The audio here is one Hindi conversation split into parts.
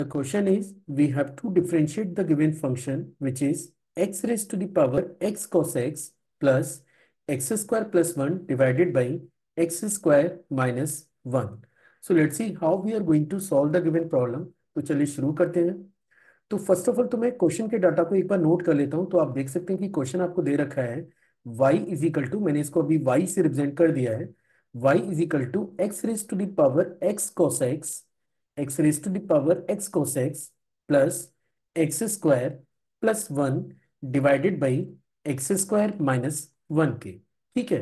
The question is, we have to differentiate the given function, which is x raised to the power x cos x plus x square plus 1 divided by x square minus 1. So let's see how we are going to solve the given problem. तो चलिए शुरू करते हैं तो फ़र्स्ट ऑफ़ ऑल तो मैं क्वेश्चन के डाटा को एक बार नोट कर लेता हूँ तो आप देख सकते हैं कि क्वेश्चन आपको दे रखा है y इज़ इक्वल टू मैंने इसको अभी y से रिप्रेजेंट कर दिया है y is equal to X raise to the power x cos x raised to the power x cos x plus x square plus 1 divided by X square minus one के ठीक है?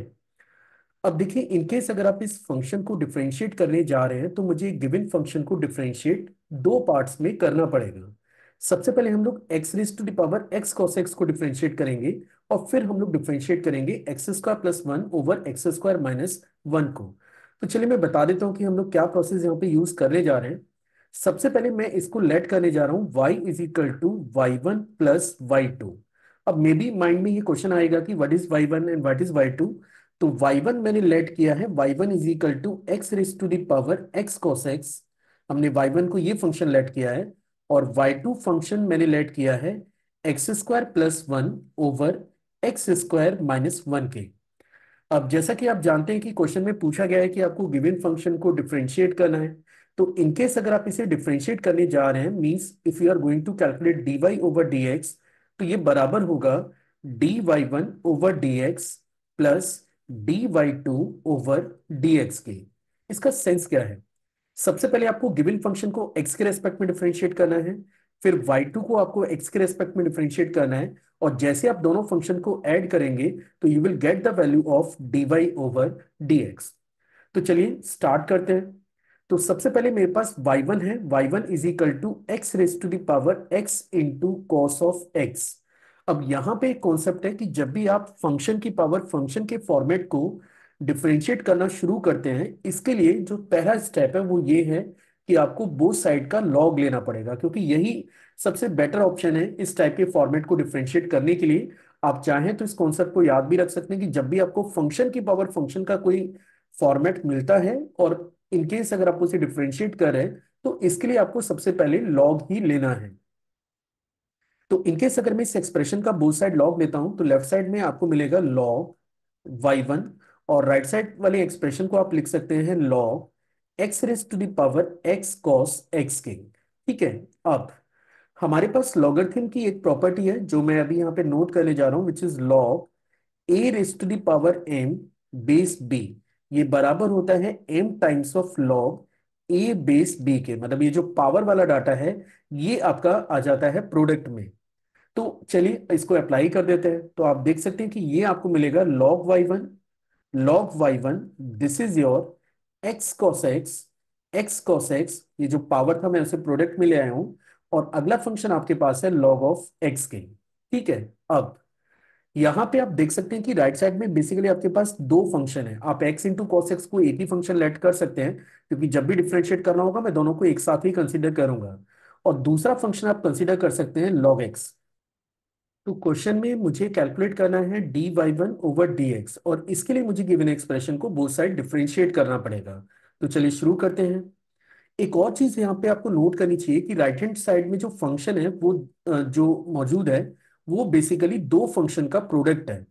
अब देखिए इनकेस अगर आप इस फ़ंक्शन को डिफरेंशिएट करने जा रहे हैं तो मुझे गिवन फ़ंक्शन को डिफरेंशिएट दो पार्ट्स में करना पड़ेगा। सबसे पहले हम लोग X raise to the power X cos X को डिफरेंशिएट करेंगे और फिर हम लोग डिफरेंशिएट करेंगे X square plus one over X square minus one को। तो चलिए मैं बता देता हूँ कि हम लोग क्या प्रोसेस यहाँ पे यूज़ करने जा रहे हैं। सबसे पहले मैं इसको लेट करने जा रहा हूँ, y is equal to Y one plus Y two अब मे बी माइंड में ये क्वेश्चन आएगा कि what is Y one and what is Y two तो वाई वन मैंने लेट किया है Y one is equal to X raise to the power X cos X हमने वाई वन को ये फ़ंक्शन लेट किया है और वाई टू फ़ंक्शन मैंने लेट किया है X square plus one over X square minus one के। अब जैसा कि आप जानते हैं कि क्वेश्चन में पूछा गया है कि आपको गिवन फ़ंक्शन को डिफ्रेंशिएट करना है तो इनकेस अगर आप इसे डिफ्रेंशिएट करने जा रहे हैं means if you are going to calculate D Y over D X तो ये बराबर होगा D Y one over D X plus D Y two over D X के। इसका सेंस क्या है? सबसे पहले आपको गिवन फ़ंक्शन को एक्स के रेस्पेक्ट में डिफ्रेंशिएट करना है, फिर y2 को आपको x के रेस्पेक्ट में डिफरेंशिएट करना है, और जैसे आप दोनों फ़ंक्शन को ऐड करेंगे तो you will get the value of dy over dx तो चलिए स्टार्ट करते हैं। तो सबसे पहले मेरे पास y1 है। y1 one is equal to X raise to the power x into cos of x अब यहाँ पे एक कॉन्सेप्ट है कि जब भी आप फ़ंक्शन की पावर फ़ंक्शन के फॉर्मेट को डिफ्रेंशिएट करना शुरू करते हैं, इसके लिए जो पहला स्टेप है वो ये है कि आपको बोथ साइड का लॉग लेना पड़ेगा। क्योंकि यही सबसे बेटर ऑप्शन है इस टाइप के फॉर्मेट को डिफ्रेंशिएट करने के लिए। आप चाहें तो इस कॉन्सेप्ट को याद भी रख सकते हैं कि जब भी आपको फ़ंक्शन की पावर फ़ंक्शन का कोई फॉर्मेट मिलता है और इनकेस अगर आप उसे डिफ्रेंशिएट कर रहे हैं तो इसके लिए आपको सबसे पहले लॉग ही लेना है। तो इनकेस अगर मैं इस एक्सप्रेशन का बोथ साइड लॉग लेता हूँ तो लेफ़्ट साइड में आपको मिलेगा लॉग वाई वन और राइट साइड वाले एक्सप्रेशन को आप लिख सकते हैं log X raise to the power X cos X के। ठीक है? अब हमारे पास लॉगरिथम की एक प्रॉपर्टी है, जो मैं अभी यहाँ पे नोट करने जा रहा हूँ which is log A raise to the power M base B ये बराबर होता है M times of log A base B के। मतलब ये जो पावर वाला डाटा है, ये आपका आ जाता है प्रोडक्ट में। तो चलिए इसको अप्लाई कर देते हैं। तो आप देख सकते हैं कि ये आपको मिलेगा log Y one log Y one this is your X cos X X cos X ये जो पावर था मैं उसे प्रोडक्ट में ले आया हूँ, और अगला फ़ंक्शन आपके पास है लॉग ऑफ़ एक्स के। ठीक है, अब यहाँ पे आप देख सकते हैं कि राइट साइड में बेसिकली आपके पास दो फ़ंक्शन है। आप x इंटू कॉस एक्स को एक ही फ़ंक्शन लेट कर सकते हैं, क्योंकि जब भी डिफ्रेंशिएट करना होगा, मैं दोनों को एक साथ ही कंसिडर करूँगा। और दूसरा फ़ंक्शन आप कंसिडर कर सकते हैं लॉग एक्स तो क्वेश्चन में मुझे कैलकुलेट करना है D Y one over D X और इसके लिए मुझे गिवन एक्सप्रेशन को बोथ साइड डिफ्रेंशिएट करना पड़ेगा। तो चलिए शुरू करते हैं। एक और चीज़ यहाँ पे आपको नोट करनी चाहिए कि राइट हैंड साइड में जो फ़ंक्शन है, वो जो मौजूद है वो बेसिकली दो फ़ंक्शन का प्रोडक्ट है।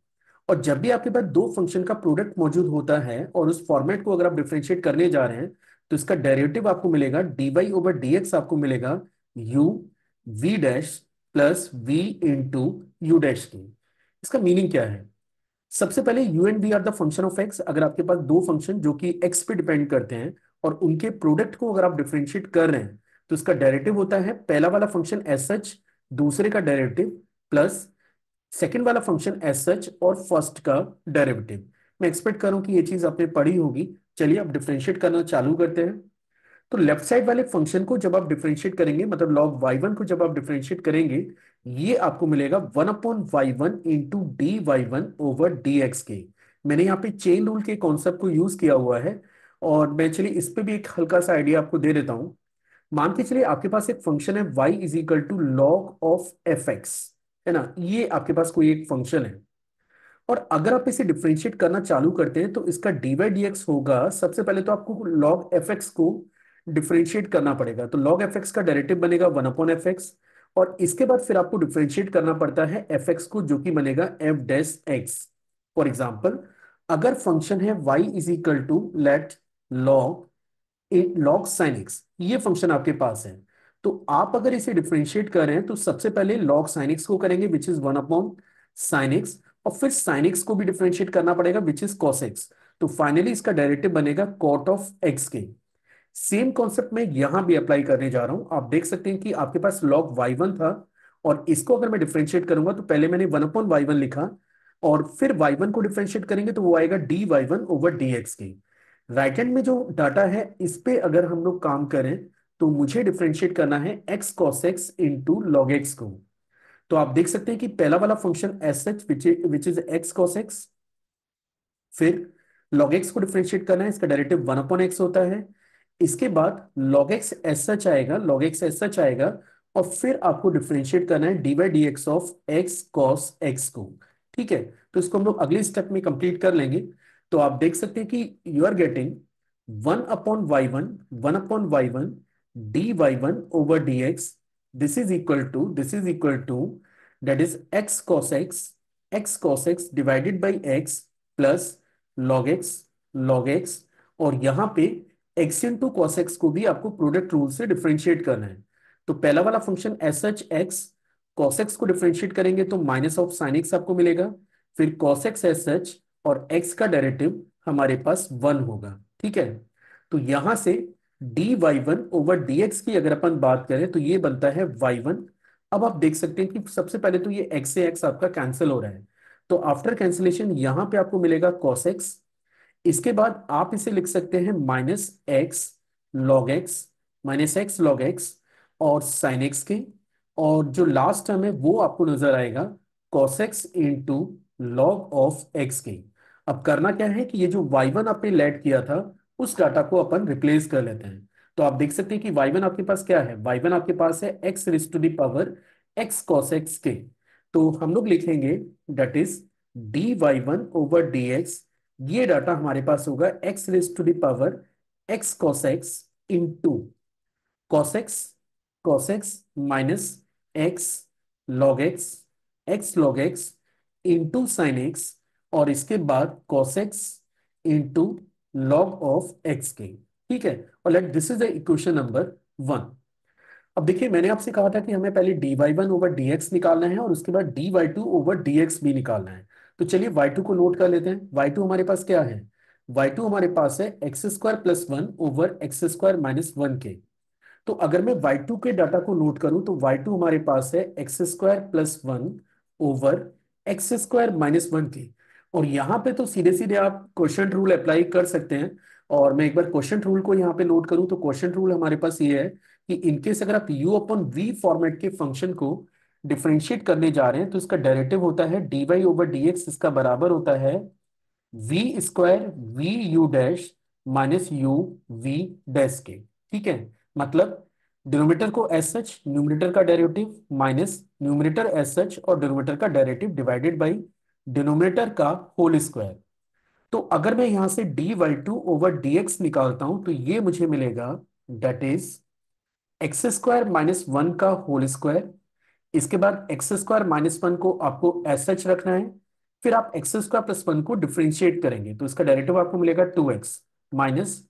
और जब भी आपके पास दो फ़ंक्शन का प्रोडक्ट मौजूद होता है और उस फॉर्मेट को अगर आप डिफ्रेंशिएट करने जा रहे हैं तो इसका डेरिवेटिव आपको मिलेगा D Y over D X आपको मिलेगा U V dash plus V into U dash की। इसका मीनिंग क्या है? सबसे पहले U and V are the function of X अगर आपके पास दो फ़ंक्शन जो कि एक्स पे डिपेंड करते हैं और उनके प्रोडक्ट को अगर आप डिफ्रेंशिएट कर रहे हैं तो इसका डेरिवेटिव होता है, पहला वाला फ़ंक्शन एस सच दूसरे का डेरिवेटिव प्लस सेकेंड वाला फ़ंक्शन एस सच और फ़र्स्ट का डेरिवेटिव मैं एक्सपेक्ट करूँ कि ये चीज़ आपने पढ़ी होगी। चलिए आप डिफ्रेंशिएट करना चालू करते हैं। तो लेफ़्ट साइड वाले फ़ंक्शन को जब आप डिफ्रेंशिएट करेंगे मतलब लॉग वाई वन को जब आप डिफ्रेंशिएट करेंगे, ये आपको मिलेगा one upon Y one into D Y one over D X के। मैंने यहाँ पे चेन रूल के कॉन्सेप्ट को यूज़ किया हुआ है और मैं चलिए इस पे भी एक हल्का सा आइडिया आपको दे देता हूँ। मान के चलिए आपके पास एक फ़ंक्शन है y is equal to log of F X है ना? ये आपके पास कोई एक फ़ंक्शन है। और अगर आप इसे डिफ्रेंशिएट करना चालू करते हैं तो इसका डी वाई डी एक्स होगा। सबसे पहले तो आपको लॉग एफ़ एक्स को डिफ्रेंशिएट करना पड़ेगा। तो लॉग एफ़ एक्स का डेरिवेटिव बनेगा वन अपॉन एफ़ एक्स और इसके बाद फिर आपको डिफ्रेंशिएट करना पड़ता है एफ़ एक्स को, जो कि बनेगा F dash X for example अगर फ़ंक्शन है Y is equal to let log log sine X ये फ़ंक्शन आपके पास है। तो आप अगर इसे डिफ्रेंशिएट कर रहे हैं तो सबसे पहले लॉग साइन एक्स को करेंगे which is one upon sine X और फिर साइन एक्स को भी डिफ्रेंशिएट करना पड़ेगा विच इज़ कॉस एक्स तो फाइनली इसका डेरिवेटिव बनेगा कॉट ऑफ़ एक्स के. सेम कॉन्सेप्ट में यहाँ भी अप्लाई करने जा रहा हूँ। आप देख सकते हैं कि आपके पास लॉग वाई वन था, और इसको अगर मैं डिफ्रेंशिएट करूँगा तो पहले मैंने वन अपॉन वाई वन लिखा, और फिर वाई वन को डिफ्रेंशिएट करेंगे तो वो आएगा D Y one over D X के. राइट हैंड में जो डाटा है, इस पे अगर हम लोग काम करें तो मुझे डिफ्रेंशिएट करना है X cos X into log X को। तो आप देख सकते हैं कि पहला वाला function as such which is X cos X फिर लॉग एक्स को डिफ्रेंशिएट करना है, इसका डायरेक्टिव वन अपॉन एक्स होता है। इसके बाद लॉग एक्स एस सच आएगा लॉग एक्स एस सच आएगा, और फिर आपको डिफ्रेंशिएट करना है D by D X of X cos X को। ठीक है? तो इसको हम लोग अगले स्टेप में कंप्लीट कर लेंगे। तो आप देख सकते हैं कि you are getting one upon Y one one upon Y one one over D X this is equal to, this is equal to, that is x cos x x cos x divided by x plus log x log x, और यहाँ पे x इंटू कॉस एक्स को भी आपको प्रोडक्ट रूल से डिफ्रेंशिएट करना है। तो पहला वाला function as such X cos X को डिफ्रेंशिएट करेंगे तो माइनस ऑफ़ साइन एक्स आपको मिलेगा। फिर कॉस एक्स एस एच और एक्स का डेरिवेटिव हमारे पास वन होगा। ठीक है? तो यहाँ से D Y one over D X की अगर अपन बात करें तो ये बनता है वाई वन। अब आप देख सकते हैं कि सबसे पहले तो ये एक्स से एक्स आपका कैंसिल हो रहा है। तो आफ्टर कैंसिलेशन यहाँ पे आपको मिलेगा कॉस एक्स। इसके बाद आप इसे लिख सकते हैं minus X log X, minus X log X और साइन एक्स के। और जो लास्ट टर्म है वो आपको नज़र आएगा cos x into log of x के। अब करना क्या है कि ये जो वाई वन आपने लेट किया था उस डाटा को अपन रिप्लेस कर लेते हैं। तो आप देख सकते हैं कि y1 आपके पास क्या है? Y1 आपके पास है x raise to the power x cos x के तो हम लोग लिखेंगे that is d y one over d x ये डाटा हमारे पास होगा x raise to the power x cos x into cos x cos x minus x log x x log x into sine x, और इसके बाद cos x into log of x के ठीक है? और let this is the equation number one अब देखिए, मैंने आपसे कहा था कि हमें पहले d y one over d x निकालना है और उसके बाद d y two over d x भी निकालना है। तो चलिए वाई टू को नोट कर लेते हैं। वाई टू हमारे पास क्या है? वाई टू हमारे पास है x squared plus one over x squared minus one के तो अगर मैं वाई टू के डाटा को नोट करूँ तो वाई टू हमारे पास है x squared plus one over x squared minus one के और यहाँ पे तो सीधे सीधे आप क्वेश्चन रूल अप्लाई कर सकते हैं। और मैं एक बार क्वेश्चन रूल को यहाँ पे नोट करूँ तो क्वेश्चन रूल हमारे पास ये है कि इनकेस अगर आप यू अपन वी फॉर्मेट के फ़ंक्शन को डिफ्रेंशिएट करने जा रहे हैं तो इसका डेरिवेटिव होता है d y over d x इसका बराबर होता है v squared v u dash minus u v dash के। ठीक है? मतलब डिनोमिनेटर को एस सच न्यूमिनेटर का derivative minus numerator as such और डिनोमिनेटर का डेरिवेटिव डिवाइडेड बाई डिनोमिनेटर का होल स्क्वायर। तो अगर मैं यहाँ से d y two over d x निकालता हूँ तो ये मुझे मिलेगा that is x squared minus one का होल स्क्वायर इसके बाद एक्स स्क्वायर माइनस वन को आपको एस एच रखना है। फिर आप एक्स स्क्वायर प्लस वन को डिफ्रेंशिएट करेंगे तो इसका डायरेक्टिव आपको मिलेगा two x minus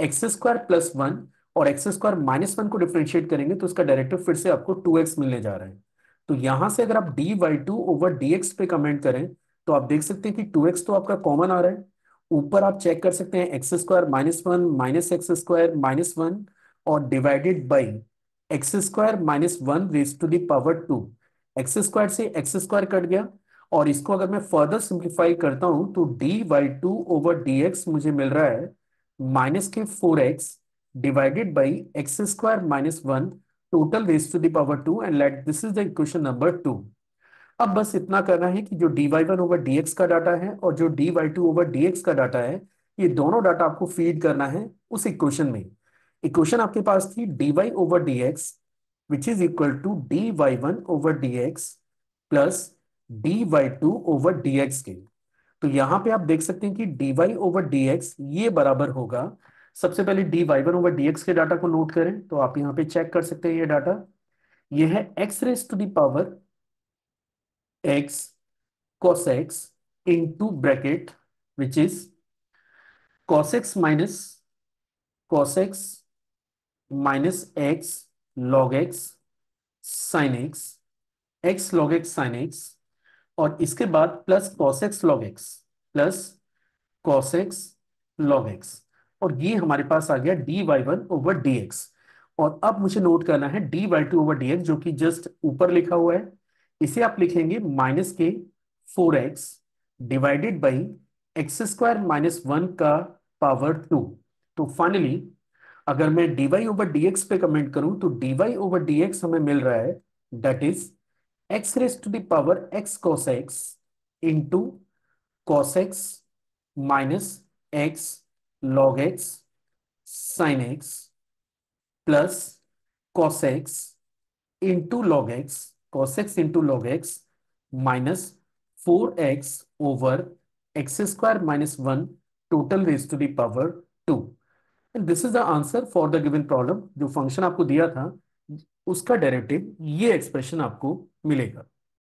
x squared plus one और एक्स स्क्वायर माइनस वन को डिफ्रेंशिएट करेंगे तो उसका डायरेक्टिव फिर से आपको टू एक्स मिलने जा रहा है। तो यहाँ से अगर आप d y two over d x पे कमेंट करें तो आप देख सकते हैं कि टू एक्स तो आपका कॉमन आ रहा है। ऊपर आप चेक कर सकते हैं x squared minus one minus x squared minus one और divided by x squared minus one raise to the power two x squared से एक्स स्क्वायर कट गया और इसको अगर मैं फर्दर सिंप्लीफाई करता हूँ तो d y two over d x मुझे मिल रहा है माइनस के four x divided by x squared minus one total raise to the power two and let this is the equation number two अब बस इतना करना है कि जो d y one over d x का डाटा है और जो d y two over d x का डाटा है, ये दोनों डाटा आपको फ़ीड करना है उस इक्वेशन में। इक्वेशन आपके पास थी d y over d x which is equal to d y one over d x plus d y two over d x के। तो यहाँ पे आप देख सकते हैं कि d y over d x ये बराबर होगा। सबसे पहले d y one over d x के डाटा को नोट करें तो आप यहाँ पे चेक कर सकते हैं ये डाटा ये है x raise to the x cos x into bracket, which is cos x minus cos x minus x log x sin x x log x sin x, और इसके बाद plus cos x log x plus cos x log x और ये हमारे पास आ गया d y one over d x और अब मुझे नोट करना है d y two over d x जो कि जस्ट ऊपर लिखा हुआ है। इसे आप लिखेंगे माइनस के four x divided by x squared minus one का पावर टू। तो फाइनली अगर मैं d y over d x पे कमेंट करूँ तो डीवाई ओवर डी एक्स हमें मिल रहा है that is x raise to the power x cos x into cos x minus x log x sine x plus cos x into log x cos x into log x minus 4x over x square minus 1 total raised to the power 2 and this is the answer for the given problem जो फ़ंक्शन आपको दिया था उसका डेरिवेटिव ये एक्सप्रेशन आपको मिलेगा